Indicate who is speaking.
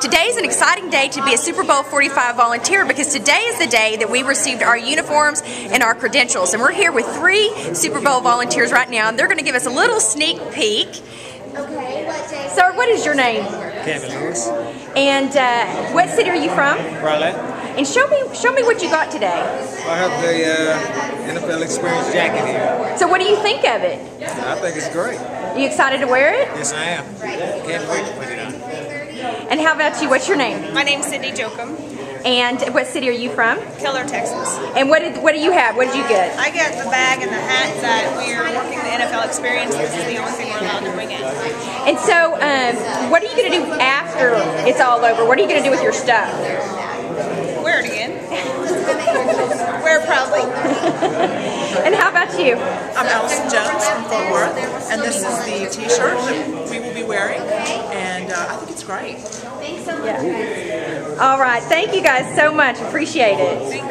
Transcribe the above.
Speaker 1: Today is an exciting day to be a Super Bowl 45 volunteer because today is the day that we received our uniforms and our credentials. And we're here with three Super Bowl volunteers right now, and they're going to give us a little sneak peek.
Speaker 2: Okay, what day?
Speaker 1: Sir, what is your name?
Speaker 3: Kevin Lewis.
Speaker 1: And uh, what city are you from?
Speaker 3: Raleigh.
Speaker 1: And show me, show me what you got today.
Speaker 3: I have the uh, NFL Experience jacket here.
Speaker 1: So, what do you think of it?
Speaker 3: I think it's great.
Speaker 1: Are you excited to wear it?
Speaker 3: Yes, I am. Can't wait to put it.
Speaker 1: And how about you? What's your name?
Speaker 4: My name's Cindy Jokum,
Speaker 1: And what city are you from?
Speaker 4: Keller, Texas.
Speaker 1: And what did what do you have? What did you get?
Speaker 4: I get the bag and the hat that we're working the NFL experience. This is the only thing we're allowed to bring in.
Speaker 1: And so, um, what are you going to do after it's all over? What are you going to do with your stuff?
Speaker 4: Wear it again. Wear it proudly.
Speaker 1: And how about you?
Speaker 5: I'm Allison Jones from Fort Worth, and this is the T-shirt that we will be wearing, and uh, I think it's great.
Speaker 1: All right. Thank you guys so much. Appreciate it.